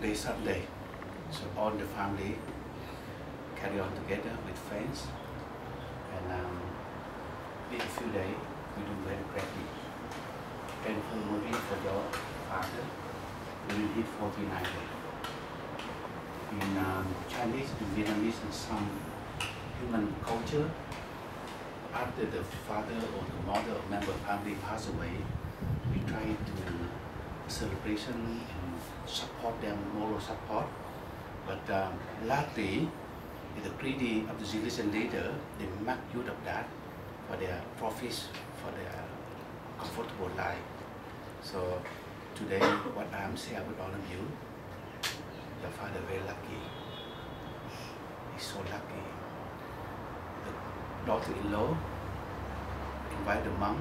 today Sunday, so all the family carry on together with friends, and um, in a few days we do very greatly. Painful movie for your father. We will eat 49 days. In um, Chinese, in Vietnamese, and some human culture, after the father or the mother or member of family pass away, we try to celebration and support them, moral support. But um, lately, the greedy of the Zillian leader, they make use of that for their profits, for their comfortable life. So today, what I'm sharing with all of you, your father very lucky. He's so lucky. The daughter-in-law invite the monk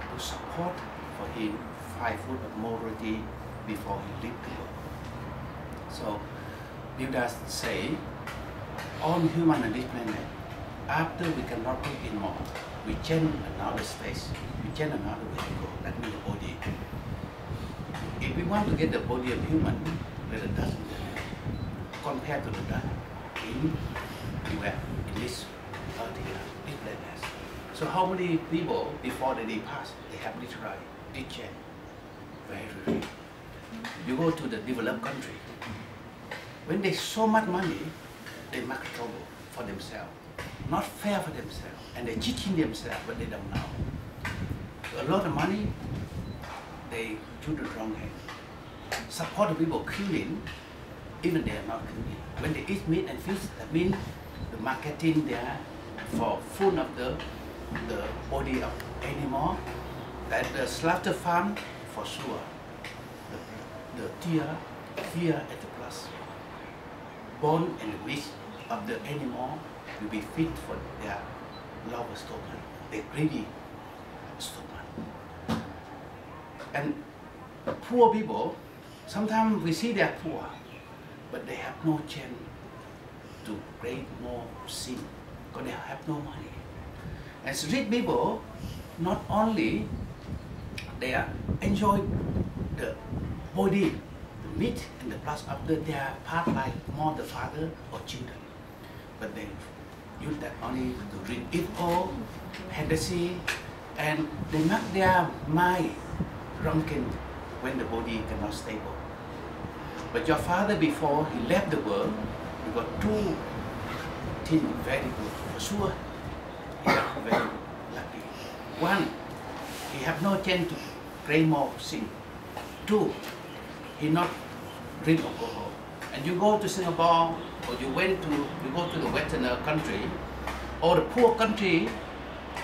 to support for him five foot of morality before he the world. So Buddha say, all human on this planet, after we cannot take in more, we change another space, we change another way to go, that means the body. If we want to get the body of human, let it doesn't compared to the dust in where in this earth here, this planet. So how many people before they pass, they have this change? Very. You go to the developed country, when they so much money, they make trouble for themselves. Not fair for themselves. And they're cheating themselves, but they don't know. A lot of money, they do the wrong hand. Support the people killing, even they are not killing. When they eat meat and fish, that means the marketing there for food of the, the body of animal, that the slaughter farm, for sure, the, the tear, fear at the plus. Bone and meat of the animal will be fit for their lower stomach, their greedy stomach. And poor people, sometimes we see they are poor, but they have no chance to create more sin because they have no money. And rich people, not only they are enjoy the body, the meat and the plus after they are part like more the father or children. But they use that money to drink evil, fantasy, and they make their mind drunken when the body cannot stable. But your father before he left the world, he got two things very good. For sure, he got very lucky. One, he have no chance to pray more sin. Two, he not drink alcohol. And you go to Singapore or you went to you go to the western country or the poor country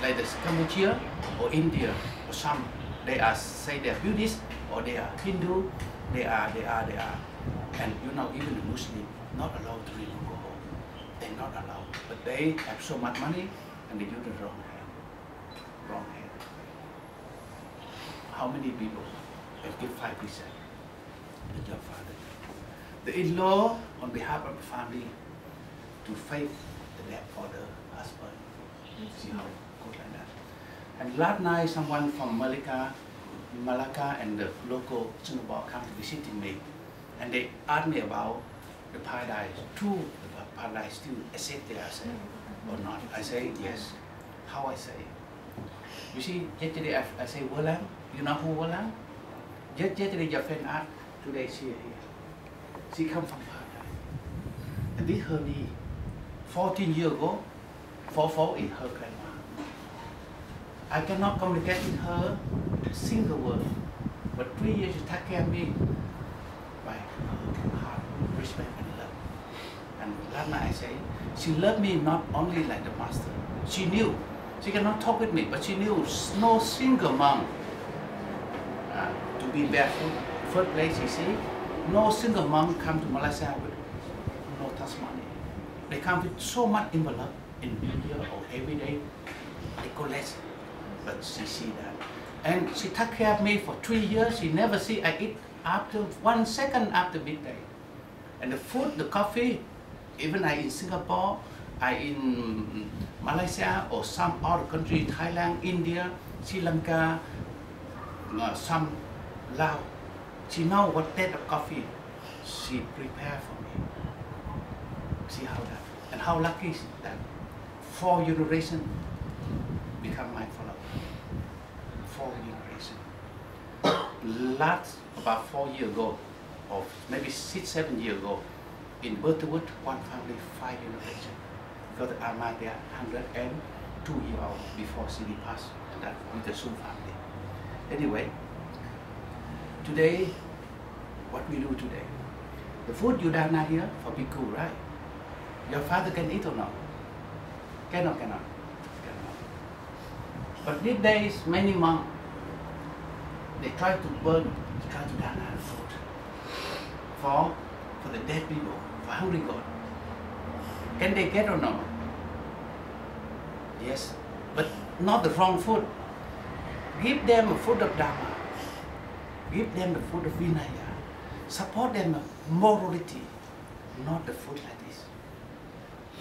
like the Cambodia or India or some they are say they are Buddhist or they are Hindu, they are they are they are and you know even the Muslim not allowed to drink alcohol. They're not allowed. But they have so much money and they use the wrong hand. Wrong hand. How many people have give five percent to your father? The in-law on behalf of the family to face the debt for the husband. See how good like that. And last night someone from Malacca, Malacca and the local Singapore come to visit me and they asked me about the paradise. True, the paradise still exist there, I say, or not? I say yes. How I say? You see, yesterday I, I say Wolang. You know who Wolang? Yesterday your friend asked. Today she here. She come from paradise. And this her knee. 14 years ago, fall fall in her grandma. I cannot communicate with her a single word. But three years she take care of me by her heart, respect and love. And last night I say, she loved me not only like the master. She knew. She cannot talk with me, but she knew no single uh, to be barefoot. First place, you see, no single monk come to Malaysia with no touch money. They come with so much envelope in India or every day. They collect, but she see that. And she took care of me for three years. She never see I eat after one second after midday. And the food, the coffee, even I in Singapore, I in Malaysia or some other country, Thailand, India, Sri Lanka, uh, some Laos. She know what taste of coffee. she prepared for me. See how that, and how lucky is that four generations become my follower. Four generations. Last about four years ago, or maybe six, seven years ago, in Butterworth, one family, five generations. Because Amma there, 102 years old before CD passed, and that with the Su family. Anyway, today, what we do today, the food you done here for Bhikkhu, right? Your father can eat or not? Cannot, cannot. cannot. But these days, many monks, they try to burn, they try to done food for, for the dead people, for hungry God. Can they get or not? Yes, but not the wrong food. Give them a food of Dharma. Give them the food of Vinaya. Support them morality, not the food like this.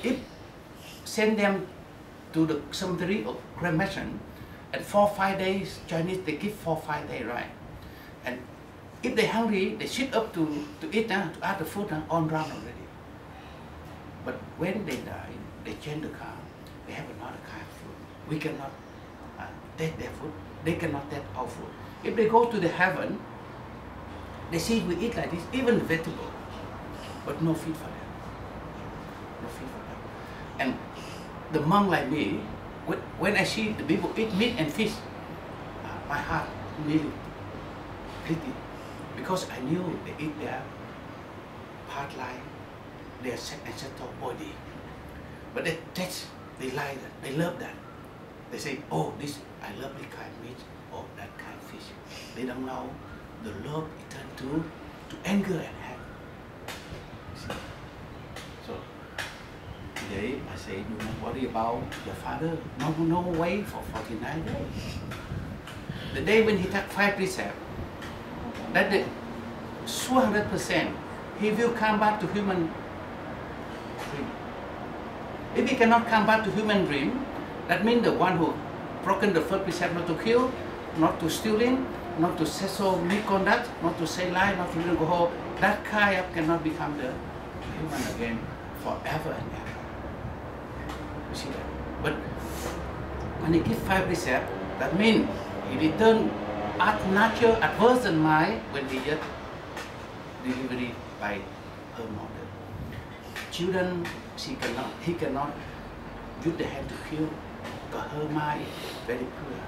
If send them to the cemetery of cremation, and four five days Chinese they give four five days right, and if they hungry they sit up to to eat uh, to add the food uh, on ground already. But when they die, they change the car. They have another kind of food. We cannot uh, take their food. They cannot our food. If they go to the heaven, they see we eat like this, even vegetable, but no food for them. No feed for them. And the monk like me, when, I see the people eat meat and fish, uh, my heart really pity because I knew they eat their part life, their ancestral body. But they taste, they like that, they love that. They say, oh, this, I love this kind of meat, or that kind of fish. They don't know the love it turned to, to anger and hate. So today I say, do not worry about your father. No, no way for 49 days. The day when he took five precepts, that sure 100% he will come back to human dream. If he cannot come back to human dream, that means the one who broken the first precept not to kill, not to stealing, not to sexual misconduct, not to say lie, not to drink alcohol, that kind of cannot become the human again forever and ever. You see that? But when he give five precepts, that means he return at nature, at birth and mind when he just delivery by her mother. Children, she cannot, he cannot use the hand to kill, but her mind is very pure.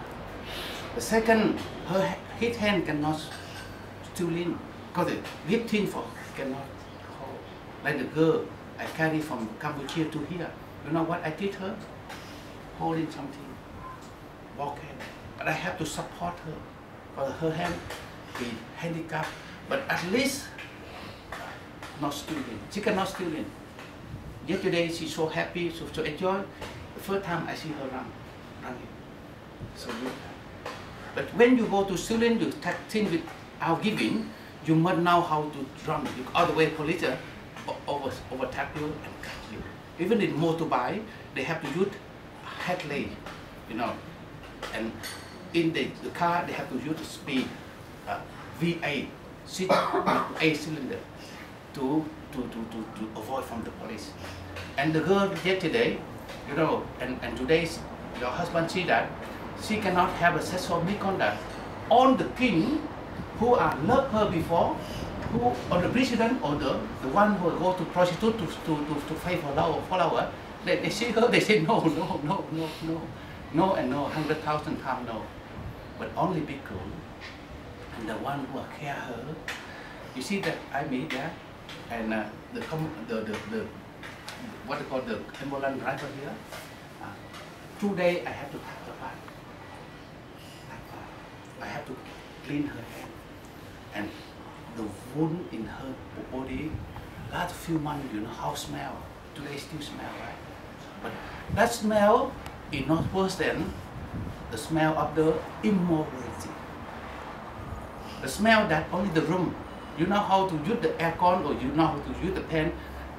The second, her his hand cannot still in, because the victim for cannot hold. Like the girl I carry from Cambodia to here. You know what I did her? Holding something, walking. But I have to support her. Because her hand is handicapped. But at least not stealing. She cannot steal in. Yesterday she's so happy, so, so enjoy. First time I see her run, running. So good. But when you go to stealing, you start take with our giving, you must know how to run. You, otherwise police over, overtake you and cut you. Even in motorbike, they have to use headlight, you know. And in the, the car, they have to use speed, uh, V8, six, eight cylinder to, to, to, to, to avoid from the police. And the girl yesterday, you know, and, and today your husband see that, she cannot have a sexual misconduct on the king who are loved her before, who or the president or the, the one who go to prostitute to, to, to, to pay for love or follower, they, they see her, they say no, no, no, no, no, no and no, hundred thousand times no. But only Bhikkhu and the one who care her, you see that I meet that and uh, the, the, the, what they call the ambulance driver here, uh, today I have to cut the part. I have to clean her hand. And the wound in her body, last few months, you know how smell. Today still smell, right? But that smell is not worse than the smell of the immorality. The smell that only the room you know how to use the aircon or you know how to use the pen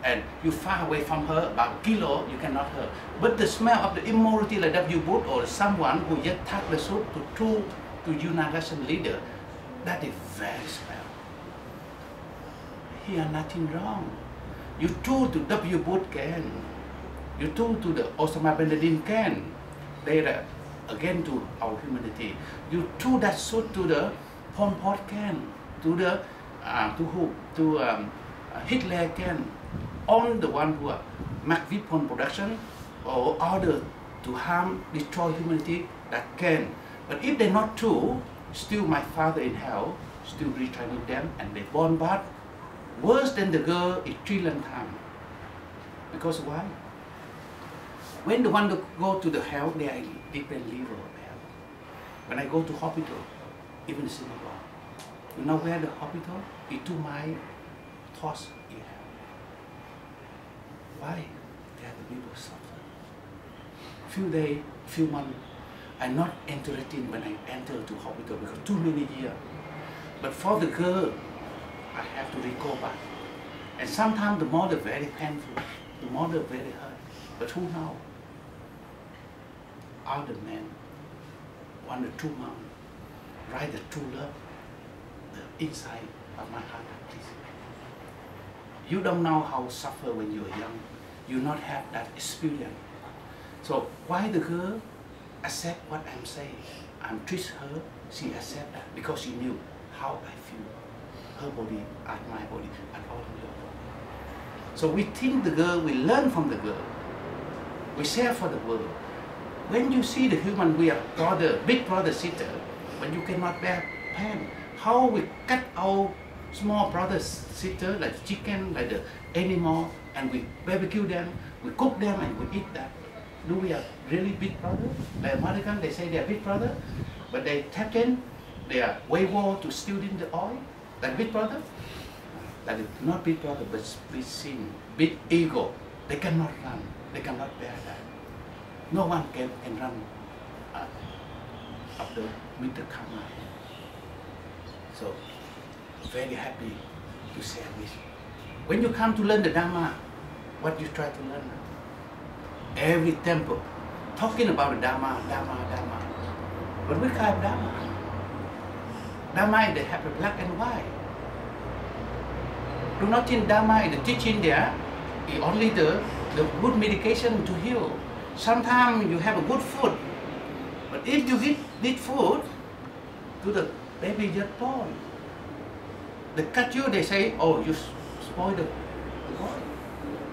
and you far away from her about kilo, you cannot hurt. But the smell of the immorality like that you or someone who just touch the soup to two to United leader, that is very smell. Here nothing wrong. You told to W. Bush can. You told to the Osama bin Laden can. They are again to our humanity. You told that so to the Pol Pot can. To the uh, to who to um, Hitler can. On the one who make weapon production or order to harm, destroy humanity that can. But if they're not true, still my father in hell, still retraining them and they born back worse than the girl a trillion times. Because why? When the one go to the hell, they are different level of hell. When I go to hospital, even Singapore, you know where the hospital? It's two mile toss in hell. Why? There the people suffer. Few days, few months, I'm not interested when I enter to hospital because too many years. But for the girl, I have to back. And sometimes the mother very painful, the mother very hurt. But who know? Other men, one or two months, write the true love, the inside of my heart. You don't know how to suffer when you're young. You not have that experience. So why the girl accept what I'm saying? I'm treat her, she accept that because she knew how I feel. Her body and my body and all of your body. So we think the girl, we learn from the girl. We share for the world. When you see the human, we are brother, big brother, sister, but you cannot bear pain. How we cut our small brother, sister, like chicken, like the animal, and we barbecue them, we cook them, and we eat that. Do we are really big brother? Like American, they say they are big brother, but they tap in, they are way war to steal in the oil. Like big brother? That is not big brother, but big sin, big ego. They cannot run. They cannot bear that. No one can, can run uh, up the with the karma. So, very happy to share this. When you come to learn the Dharma, what you try to learn? Every temple talking about the Dharma, Dharma, Dharma. But we of Dharma? Dharma they have a black and white. Do not think Dharma is the teaching there is only the, the good medication to heal. Sometimes you have a good food, but if you give this food to the baby just born, they cut you, they say, oh, you spoil the, boy.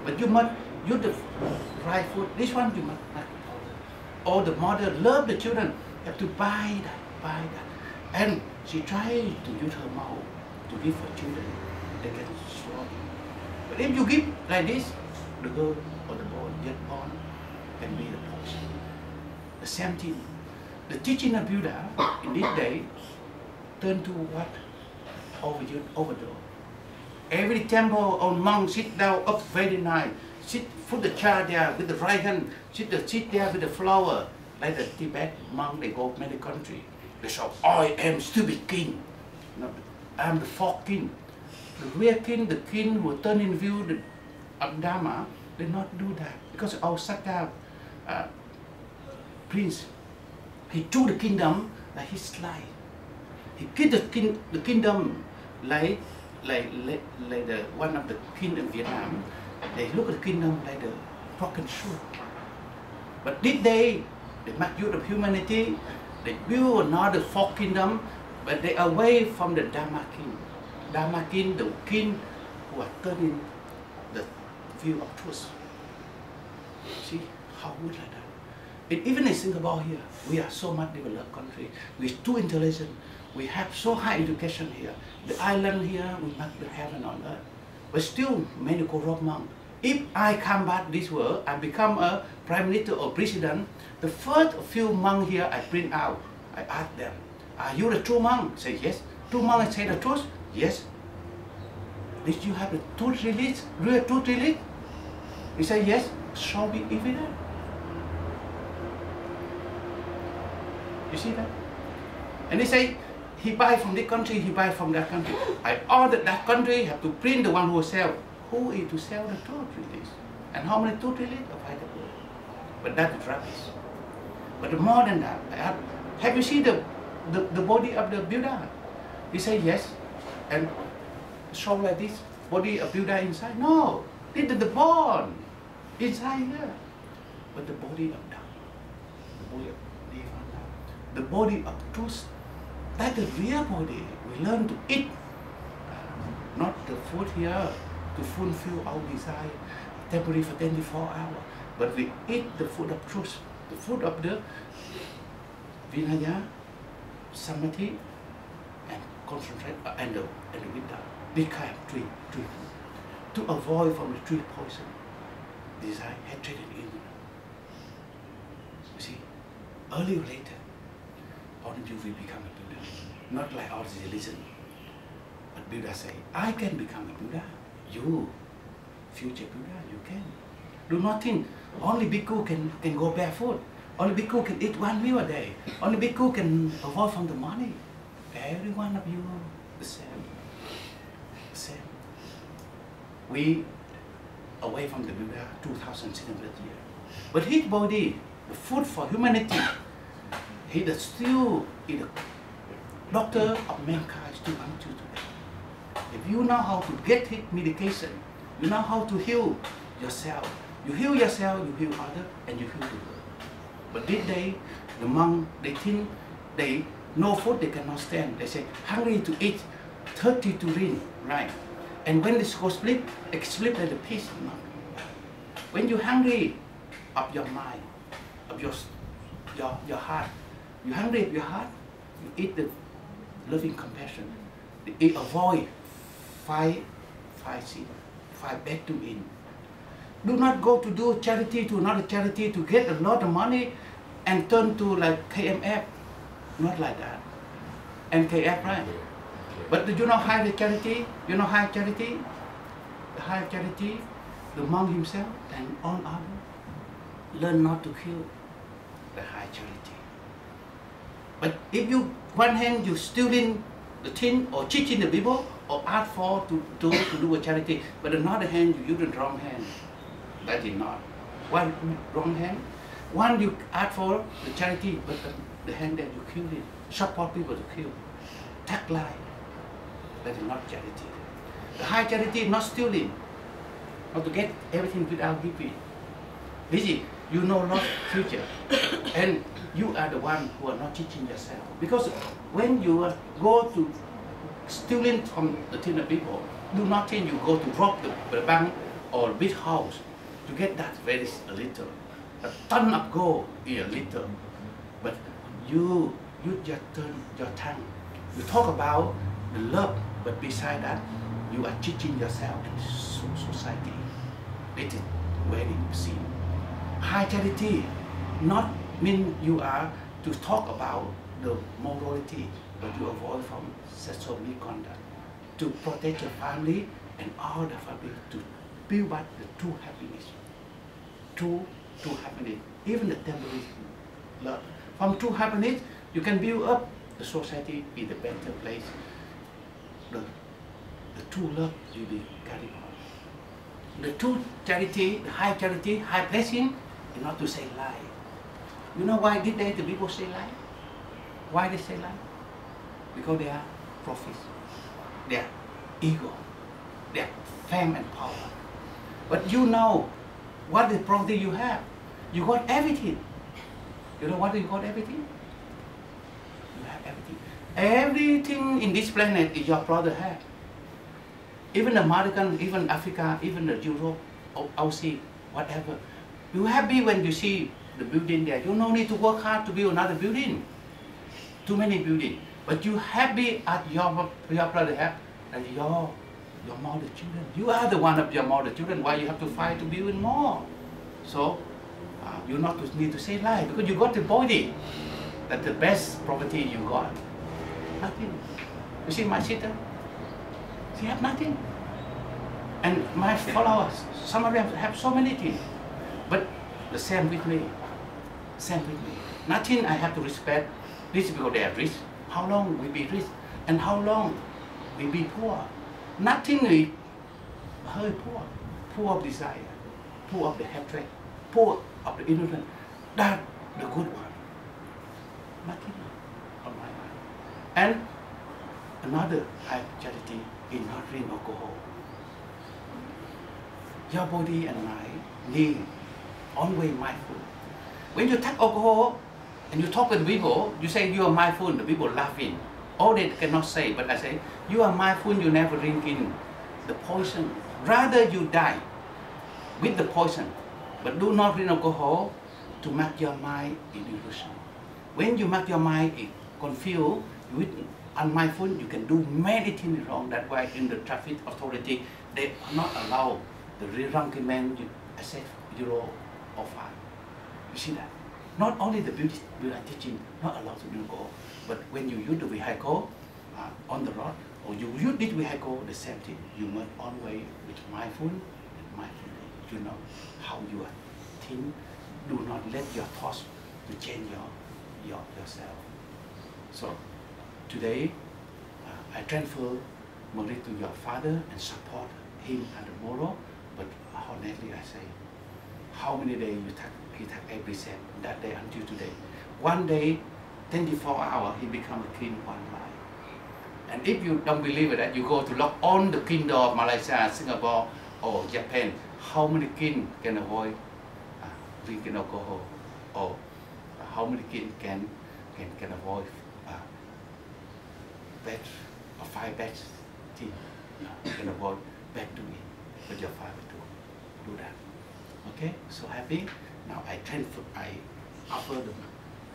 But you must use the right food. This one you must not. Or the mother love the children, have to buy that, buy that. And she tried to use her mouth to give her children. They can swallow. But if you give like this, the girl or the boy get born can be the poison. The same thing. The teaching of Buddha in this day turn to what? Overdose. Every temple or monk sit down up very nice. Sit, put the chair there with the right hand. Sit, the, sit there with the flower. Like the Tibet monk, they go many country. They shout, I am stupid king. No, I am the fourth king. The real king, the king who turn in view the Abdama, they not do that. Because our Sakya uh, prince, he took the kingdom like his life. He keep the, king, the kingdom like, like, like, like the one of the king in Vietnam. They look at the kingdom like the broken shoe. But this day, they make use of humanity, they build another fourth kingdom, but they away from the Dharma king. Dharma king, the king who are turning the view of truth. See how good like that. And even in Singapore here, we are so much developed country. We're too intelligent. We have so high education here. The island here, we make the heaven on earth. But still, many corrupt monks. If I come back this world, I become a prime minister or president, the first few monks here I bring out. I ask them, are you the true monk? Say yes. True monk say the truth? Yes. Did you have the tooth relic? Real tooth relic? He say yes. Show me evidence. You see that? And they say, he buy from this country, he buy from that country. I ordered that country have to print the one who sell. Who is to sell the tooth relic? And how many tooth relic? Available. But that is rubbish. But more than that, have, have you seen the, the, the body of the Buddha? He say yes, and show like this, body of Buddha inside? No. This is the born inside here. But the body of Dhamma, the body of the body of truth, that's the real body. We learn to eat, not the food here to fulfill our desire temporary for 24 hours. But we eat the food of truth, the food of the Vinaya, Samadhi, and concentrate, uh, and the, and the Vidya. Of three, three To avoid from the three poison, desire, hatred, and evil. You see, early or later, you will become a Buddha. Not like all the religion. But Buddha say, I can become a Buddha. You, future Buddha, you can. Do not think only bhikkhu can, can go barefoot. Only bhikkhu can eat one meal a day. Only bhikkhu can avoid from the money. Every one of you the same. The same. We away from the Buddha 2,600 years. But his body, the food for humanity, he is still is the doctor of mankind still until today. If you know how to get his medication, you know how to heal yourself. You heal yourself, you heal others, and you heal the world. But this day, the monk, they think they no food they cannot stand. They say, hungry to eat, 30 to read, right? And when they go sleep, they sleep at the peace. When you're hungry of your mind, of your, your, your heart, you're hungry of your heart, you eat the loving compassion. You avoid five, five sin, five bad to in. Do not go to do charity to another charity to get a lot of money and turn to like KMF. Not like that. NKF, right? But do you know high the charity? You know high charity? The high charity, the monk himself and all others learn not to kill the high charity. But if you one hand you stealing the tin or cheating the people or ask for to do to do a charity, but the another hand you use the wrong hand. That is not. One wrong hand. One you ask for the charity, but the, the hand that you kill it, support people to kill. That lie. That is not charity. The high charity is not stealing, not to get everything without giving. Busy, you know not future, and you are the one who are not teaching yourself. Because when you go to stealing from the tin of people, do not think you go to rob the, the bank or big house to get that very little. A ton of gold is a little. But you use your, turn, your tongue. You talk about the love, but beside that, you are teaching yourself in society. It is very sin. High charity not mean you are to talk about the morality, but you avoid from sexual misconduct, to protect your family and all the family, to build up the true happiness. True, true happiness. Even the temporary love. From true happiness, you can build up the society be the better place. The, the true love will be carried on. The true charity, the high charity, high blessing, not to say lie. You know why did they, the people say lie? Why they say lie? Because they are prophets. They are ego. They are fame and power. But you know what the property you have. You got everything. You know what you got everything? You have everything. Everything in this planet is your brother have. Even American, even Africa, even Europe, Aussie, whatever. You happy when you see the building there. You no need to work hard to build another building. Too many buildings. But you happy at your, your brother have and your your mother children. You are the one of your mother children. Why you have to fight to build more? So uh, you not need to say lie because you got the body. That the best property you got. Nothing. You see my sister? She have nothing. And my followers, some of them have so many things. But the same with me. Same with me. Nothing I have to respect. This because they are rich. How long we be rich? And how long we be poor? Nothing is hơi poor. Poor of desire. Poor of the hatred. Poor of the ignorance. That the good one. Nothing on my mind. And another high charity is not drink alcohol. your body and mind need always mindful. When you take alcohol and you talk with people, you say you are mindful, the people laughing. All they cannot say, but I say, you are mindful, you never drinking the poison. Rather you die with the poison, but do not drink alcohol to make your mind in illusion. When you make your mind confused with unmindful, you can do many things wrong. That's why in the traffic authority, they are not allow the drunken man you accept euro or five. You see that? Not only the beauty, beauty teaching not allowed to do go, but when you use the vehicle uh, on the road or you use this vehicle, the same thing. You must always with mindful and. You know how you are. think. Do not let your thoughts to change your, your yourself. So today uh, I transfer money to your father and support him and tomorrow. But honestly, I say, how many days you take, he take every cent that day until today. One day, 24 hours, he become a king life. And if you don't believe that you go to look on the kingdom of Malaysia, Singapore, or Japan, how many king can avoid uh, drinking alcohol? Or uh, how many king can, can, can avoid uh, bad or five bad things? Uh, can avoid bad doing, but your father to do that. Okay, so happy. Now I transfer, I offer the,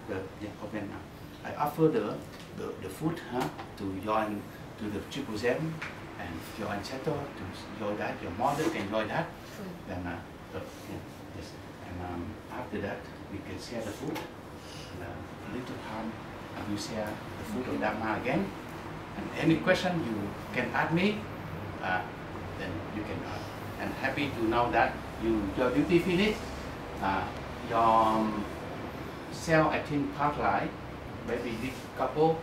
the yeah, comment now. I offer the, the, the food huh, to join to the triple seven and your ancestor to enjoy that, your mother can enjoy that. Then uh, the, yeah, yes. And um, after that, we can share the food. And, uh, a little time, I will share the food of Dharma again. And any question you can ask me, uh, then you can ask. And happy to know that you your duty finish, Uh, your um, self I think part life, maybe this couple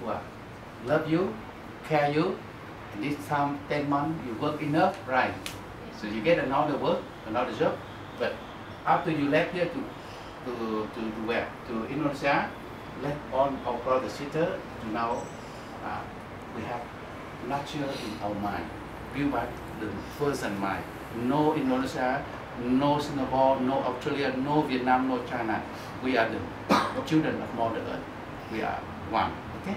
who are love you, care you, and this time 10 months you work enough, right? So you get another work, another job, but after you left here to to, to, to where? To Indonesia, let all our brother sister to now uh, we have nature in our mind. Build back the person mind. No Indonesia, no Singapore, no Australia, no Vietnam, no China. We are the children of Mother Earth. We are one. Okay?